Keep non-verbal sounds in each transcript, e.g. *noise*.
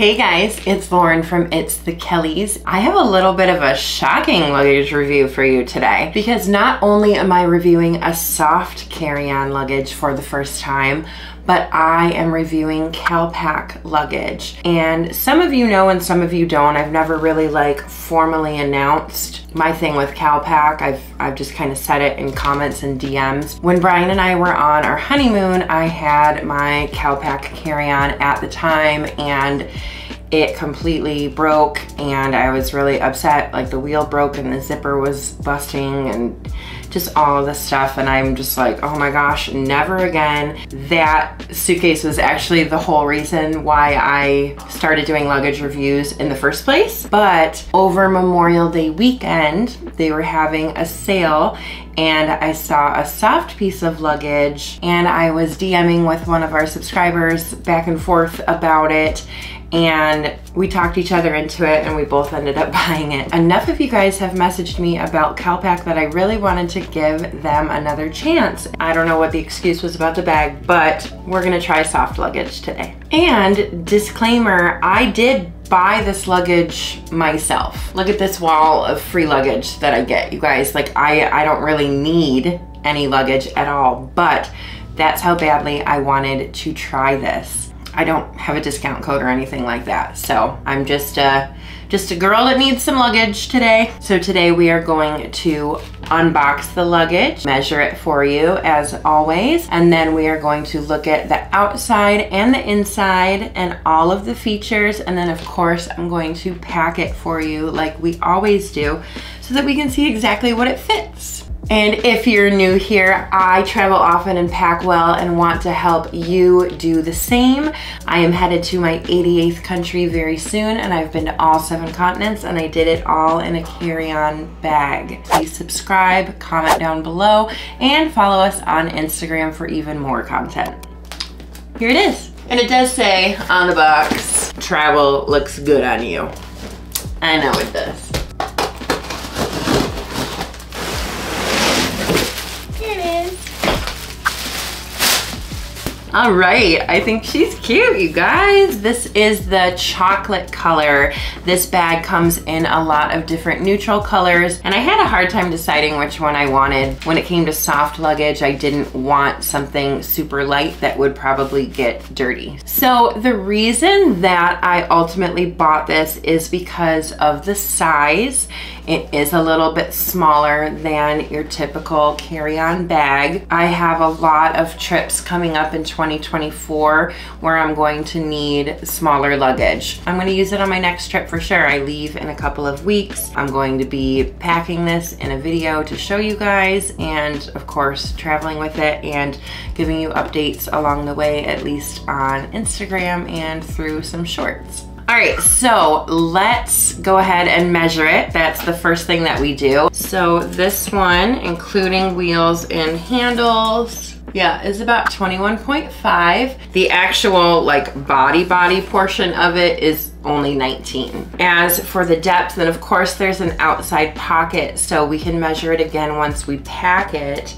Hey guys, it's Lauren from It's the Kellys. I have a little bit of a shocking luggage review for you today because not only am I reviewing a soft carry-on luggage for the first time, but I am reviewing Calpak luggage. And some of you know and some of you don't. I've never really like formally announced my thing with Calpak. I've, I've just kind of said it in comments and DMs. When Brian and I were on our honeymoon, I had my Calpak carry-on at the time and it completely broke and I was really upset. Like the wheel broke and the zipper was busting and just all this stuff. And I'm just like, oh my gosh, never again. That suitcase was actually the whole reason why I started doing luggage reviews in the first place. But over Memorial Day weekend, they were having a sale and I saw a soft piece of luggage and I was DMing with one of our subscribers back and forth about it and we talked each other into it and we both ended up *laughs* buying it. Enough of you guys have messaged me about Calpak that I really wanted to give them another chance. I don't know what the excuse was about the bag, but we're gonna try soft luggage today. And disclaimer, I did buy this luggage myself. Look at this wall of free luggage that I get, you guys. Like I, I don't really need any luggage at all, but that's how badly I wanted to try this. I don't have a discount code or anything like that. So I'm just a, just a girl that needs some luggage today. So today we are going to unbox the luggage, measure it for you as always, and then we are going to look at the outside and the inside and all of the features. And then of course, I'm going to pack it for you like we always do so that we can see exactly what it fits. And if you're new here, I travel often and pack well and want to help you do the same. I am headed to my 88th country very soon and I've been to all seven continents and I did it all in a carry-on bag. Please subscribe, comment down below, and follow us on Instagram for even more content. Here it is. And it does say on the box, travel looks good on you. I know it does. All right, I think she's cute, you guys. This is the chocolate color. This bag comes in a lot of different neutral colors, and I had a hard time deciding which one I wanted. When it came to soft luggage, I didn't want something super light that would probably get dirty. So the reason that I ultimately bought this is because of the size. It is a little bit smaller than your typical carry-on bag. I have a lot of trips coming up in 2024 where I'm going to need smaller luggage. I'm gonna use it on my next trip for sure. I leave in a couple of weeks. I'm going to be packing this in a video to show you guys and of course traveling with it and giving you updates along the way at least on Instagram and through some shorts. All right, so let's go ahead and measure it. That's the first thing that we do. So this one, including wheels and handles, yeah, is about 21.5. The actual like body body portion of it is only 19. As for the depth, then of course there's an outside pocket, so we can measure it again once we pack it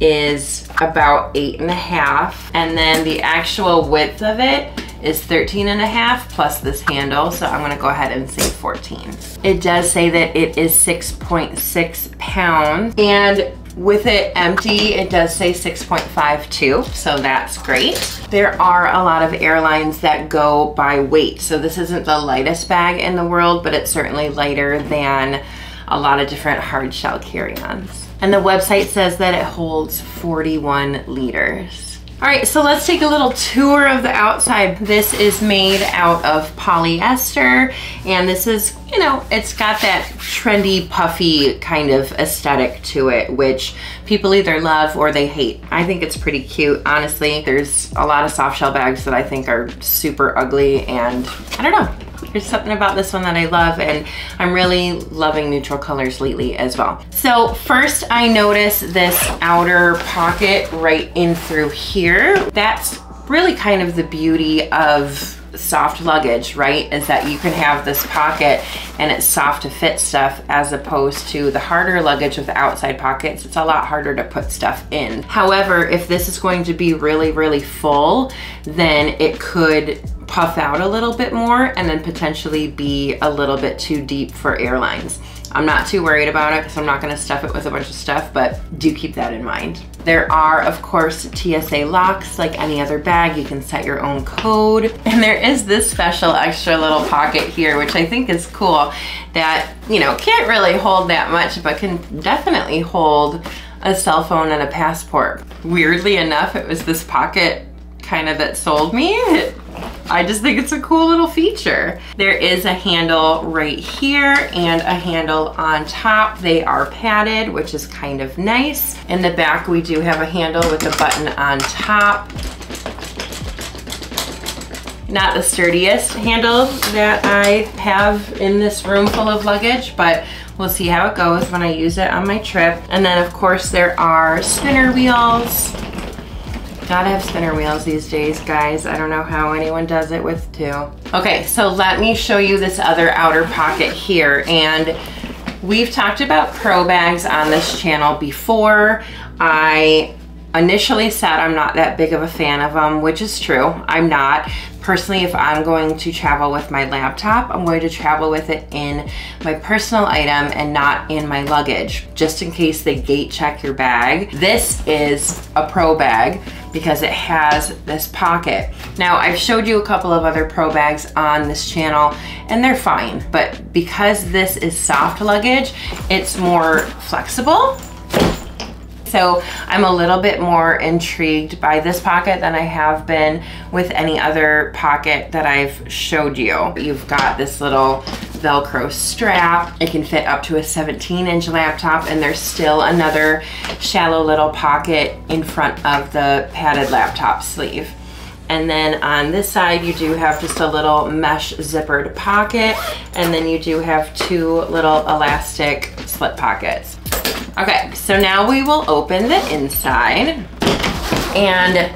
is about eight and a half. And then the actual width of it is 13 and a half plus this handle. So I'm gonna go ahead and say 14. It does say that it is 6.6 pounds and with it empty, it does say 6.52, so that's great. There are a lot of airlines that go by weight. So this isn't the lightest bag in the world, but it's certainly lighter than a lot of different hard shell carry-ons. And the website says that it holds 41 liters. All right, so let's take a little tour of the outside. This is made out of polyester, and this is, you know, it's got that trendy, puffy kind of aesthetic to it, which people either love or they hate. I think it's pretty cute, honestly. There's a lot of soft shell bags that I think are super ugly, and I don't know, there's something about this one that I love and I'm really loving neutral colors lately as well. So first I notice this outer pocket right in through here. That's really kind of the beauty of soft luggage, right? Is that you can have this pocket and it's soft to fit stuff as opposed to the harder luggage with outside pockets. It's a lot harder to put stuff in. However, if this is going to be really, really full, then it could puff out a little bit more and then potentially be a little bit too deep for airlines. I'm not too worried about it because I'm not gonna stuff it with a bunch of stuff, but do keep that in mind. There are, of course, TSA locks like any other bag. You can set your own code. *laughs* And there is this special extra little pocket here, which I think is cool that, you know, can't really hold that much, but can definitely hold a cell phone and a passport. Weirdly enough, it was this pocket kind of that sold me. *laughs* I just think it's a cool little feature. There is a handle right here and a handle on top. They are padded, which is kind of nice. In the back, we do have a handle with a button on top. Not the sturdiest handle that I have in this room full of luggage, but we'll see how it goes when I use it on my trip. And then of course there are spinner wheels Gotta have spinner wheels these days, guys. I don't know how anyone does it with two. Okay, so let me show you this other outer pocket here. And we've talked about pro bags on this channel before. I initially said I'm not that big of a fan of them, which is true. I'm not. Personally, if I'm going to travel with my laptop, I'm going to travel with it in my personal item and not in my luggage, just in case they gate check your bag. This is a pro bag because it has this pocket. Now, I've showed you a couple of other pro bags on this channel and they're fine, but because this is soft luggage, it's more flexible so I'm a little bit more intrigued by this pocket than I have been with any other pocket that I've showed you. You've got this little Velcro strap. It can fit up to a 17 inch laptop and there's still another shallow little pocket in front of the padded laptop sleeve. And then on this side, you do have just a little mesh zippered pocket. And then you do have two little elastic slip pockets. Okay, so now we will open the inside. And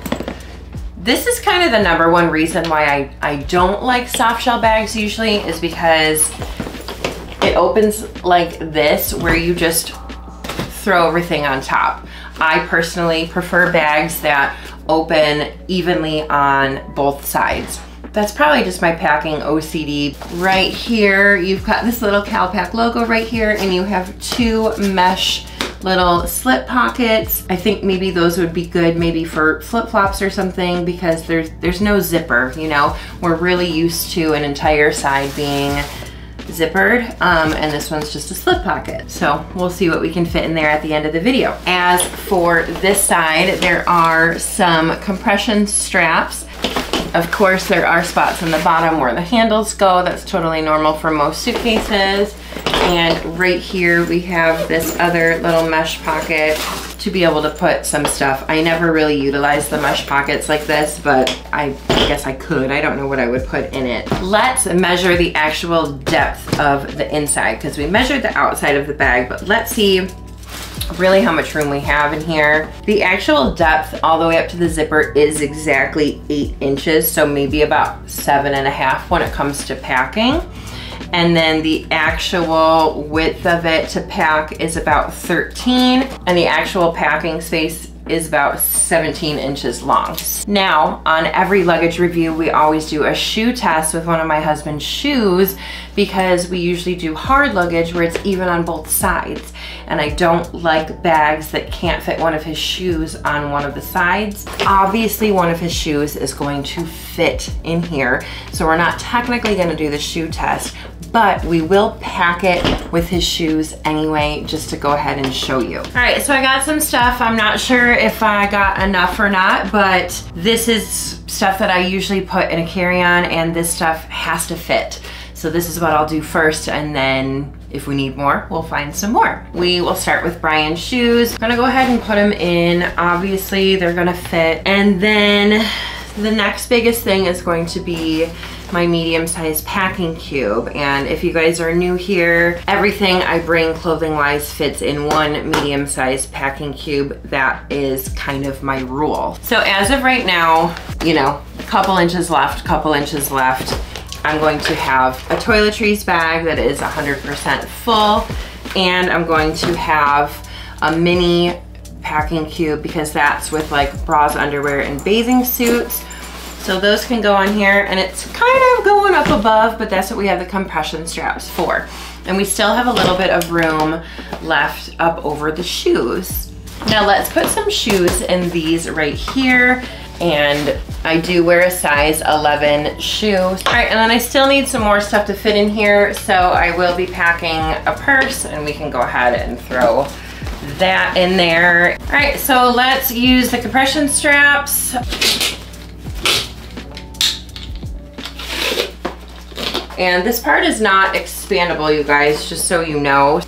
this is kind of the number one reason why I, I don't like soft shell bags usually is because it opens like this where you just throw everything on top. I personally prefer bags that open evenly on both sides. That's probably just my packing OCD. Right here, you've got this little Calpak logo right here and you have two mesh little slip pockets. I think maybe those would be good maybe for flip-flops or something because there's there's no zipper, you know. We're really used to an entire side being zippered um, and this one's just a slip pocket. So we'll see what we can fit in there at the end of the video. As for this side, there are some compression straps of course, there are spots on the bottom where the handles go. That's totally normal for most suitcases. And right here, we have this other little mesh pocket to be able to put some stuff. I never really utilize the mesh pockets like this, but I, I guess I could. I don't know what I would put in it. Let's measure the actual depth of the inside because we measured the outside of the bag, but let's see really how much room we have in here. The actual depth all the way up to the zipper is exactly eight inches, so maybe about seven and a half when it comes to packing. And then the actual width of it to pack is about 13, and the actual packing space is about 17 inches long. Now, on every luggage review, we always do a shoe test with one of my husband's shoes because we usually do hard luggage where it's even on both sides. And I don't like bags that can't fit one of his shoes on one of the sides. Obviously, one of his shoes is going to fit in here. So we're not technically gonna do the shoe test, but we will pack it with his shoes anyway, just to go ahead and show you. All right, so I got some stuff. I'm not sure if I got enough or not, but this is stuff that I usually put in a carry-on and this stuff has to fit. So this is what I'll do first and then if we need more, we'll find some more. We will start with Brian's shoes. I'm gonna go ahead and put them in. Obviously, they're gonna fit. And then the next biggest thing is going to be my medium-sized packing cube. And if you guys are new here, everything I bring clothing-wise fits in one medium-sized packing cube. That is kind of my rule. So as of right now, you know, a couple inches left, couple inches left. I'm going to have a toiletries bag that is 100% full. And I'm going to have a mini packing cube because that's with like bras, underwear, and bathing suits. So those can go on here and it's kind of going up above, but that's what we have the compression straps for. And we still have a little bit of room left up over the shoes. Now let's put some shoes in these right here. And I do wear a size 11 shoe. All right, and then I still need some more stuff to fit in here. So I will be packing a purse and we can go ahead and throw that in there. All right, so let's use the compression straps. And this part is not expandable, you guys, just so you know.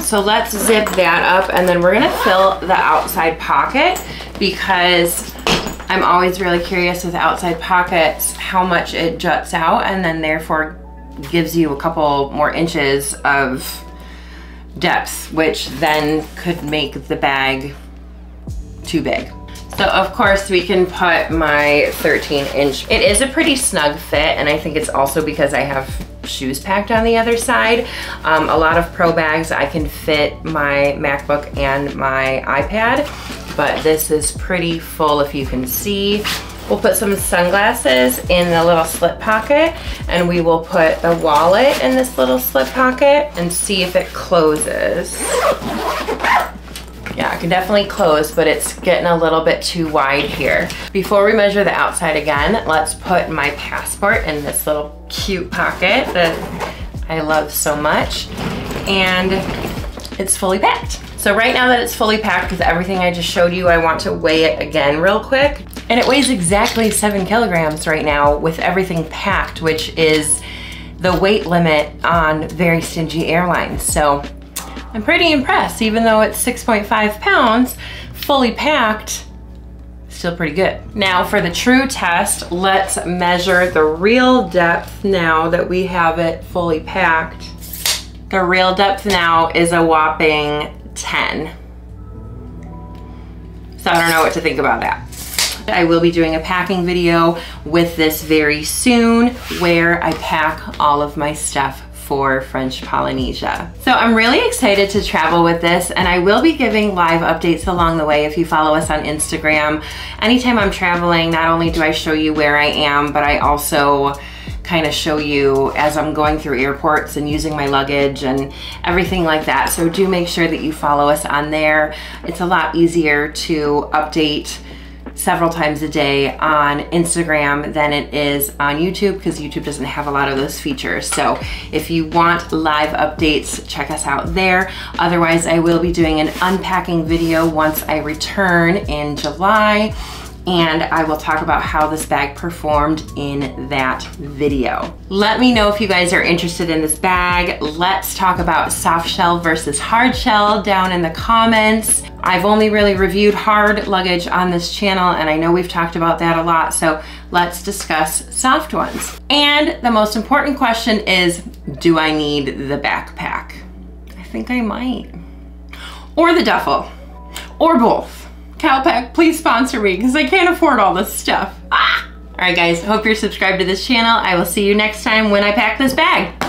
So let's zip that up and then we're gonna fill the outside pocket because I'm always really curious with outside pockets how much it juts out and then therefore gives you a couple more inches of depth, which then could make the bag too big. So of course we can put my 13 inch. It is a pretty snug fit and I think it's also because I have shoes packed on the other side. Um, a lot of pro bags I can fit my MacBook and my iPad, but this is pretty full if you can see. We'll put some sunglasses in the little slip pocket and we will put the wallet in this little slip pocket and see if it closes. Yeah, I can definitely close, but it's getting a little bit too wide here. Before we measure the outside again, let's put my passport in this little cute pocket that I love so much. And it's fully packed. So right now that it's fully packed with everything I just showed you, I want to weigh it again real quick. And it weighs exactly seven kilograms right now with everything packed, which is the weight limit on very stingy airlines. So I'm pretty impressed, even though it's 6.5 pounds, fully packed, still pretty good. Now for the true test, let's measure the real depth now that we have it fully packed. The real depth now is a whopping 10. So I don't know what to think about that. I will be doing a packing video with this very soon where I pack all of my stuff for French Polynesia. So I'm really excited to travel with this and I will be giving live updates along the way if you follow us on Instagram. Anytime I'm traveling, not only do I show you where I am, but I also kind of show you as I'm going through airports and using my luggage and everything like that. So do make sure that you follow us on there. It's a lot easier to update several times a day on Instagram than it is on YouTube because YouTube doesn't have a lot of those features. So if you want live updates, check us out there. Otherwise, I will be doing an unpacking video once I return in July and I will talk about how this bag performed in that video. Let me know if you guys are interested in this bag. Let's talk about soft shell versus hard shell down in the comments. I've only really reviewed hard luggage on this channel and I know we've talked about that a lot, so let's discuss soft ones. And the most important question is, do I need the backpack? I think I might. Or the duffel, or both. Calpak, please sponsor me because I can't afford all this stuff. Ah! All right guys, hope you're subscribed to this channel. I will see you next time when I pack this bag.